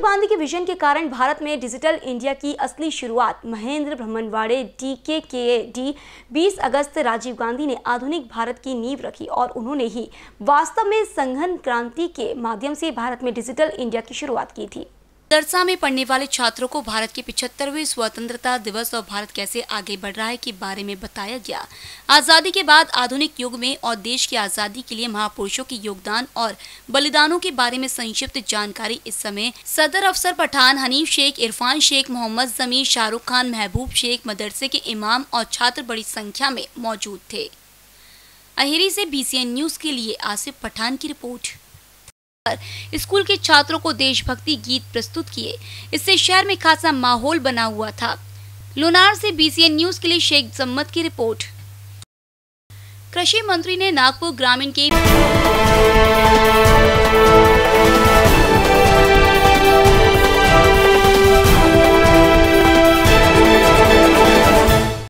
गांधी के विजन के कारण भारत में डिजिटल इंडिया की असली शुरुआत महेंद्र भ्रमणवाड़े डी के के डी 20 अगस्त राजीव गांधी ने आधुनिक भारत की नींव रखी और उन्होंने ही वास्तव में संघन क्रांति के माध्यम से भारत में डिजिटल इंडिया की शुरुआत की थी। दरसा में पढ़ने वाले छात्रों को भारत के पिछहत्तरवें स्वतंत्रता दिवस और भारत कैसे आगे बढ़ रहा है के बारे में बताया गया। आज़ादी के बाद आधुनिक युग में और देश की आज़ादी के लिए महापुरुषों के योगदान और बलिदानों के बारे में संक्षिप्त जानकारी इस समय सदर अफसर पठान हनीफ शेख, इरफान शेख, मोहम्मद जमीर, शाहरुख खान, महबूब शेख, मदरसे के इमाम और छात्र बड़ी संख्या में मौजूद थे। अहिरी से बीसीएन न्यूज़ के लिए आसिफ पठान की रिपोर्ट। स्कूल के छात्रों को देशभक्ति गीत प्रस्तुत किए। इससे शहर में खासा माहौल बना हुआ था। लोनार से बीसीएन न्यूज़ के लिए शेख जम्मत की रिपोर्ट। कृषि मंत्री ने नागपुर ग्रामीण के